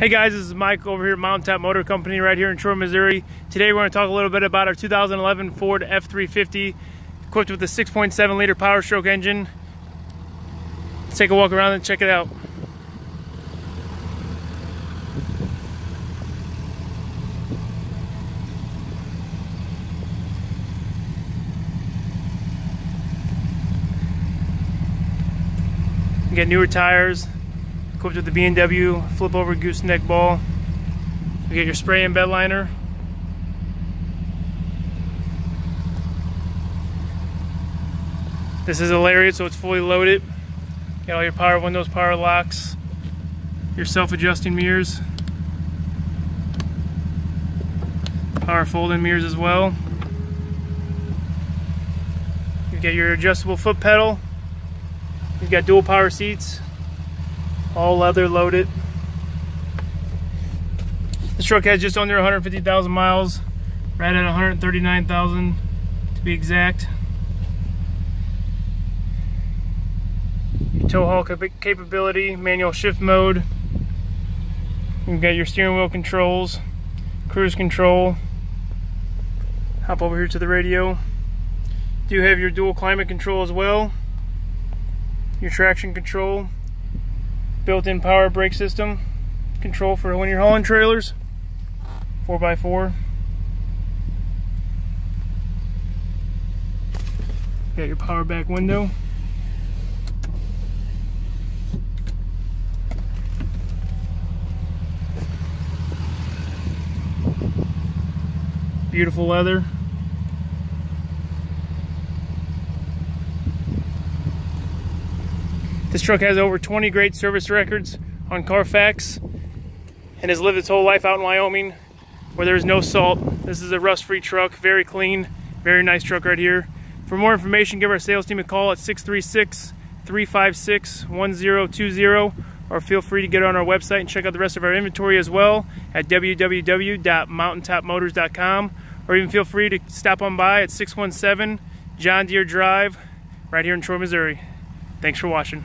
Hey guys, this is Mike over here at Mountain Top Motor Company right here in Troy, Missouri. Today we're going to talk a little bit about our 2011 Ford F350 equipped with a 6.7 liter Power Stroke engine. Let's take a walk around and check it out. Get newer tires, equipped with the B&W flip over gooseneck ball. You get your spray and bed liner. This is a lariat, so it's fully loaded. Get all your power windows, power locks, your self-adjusting mirrors, power folding mirrors as well. You get your adjustable foot pedal. You've got dual power seats, all leather loaded. This truck has just under 150,000 miles, right at 139,000 to be exact. Your tow haul capability, manual shift mode. You've got your steering wheel controls, cruise control. Hop over here to the radio. Do have your dual climate control as well. Your traction control, built-in power brake system. Control for when you're hauling trailers. 4x4 got your power back window. Beautiful leather This truck has over 20 great service records on Carfax and has lived its whole life out in Wyoming where there's no salt. This is a rust-free truck, very clean, very nice truck right here. For more information, give our sales team a call at 636-356-1020 or feel free to get on our website and check out the rest of our inventory as well at www.mountaintopmotors.com or even feel free to stop on by at 617 John Deere Drive right here in Troy, Missouri. Thanks for watching.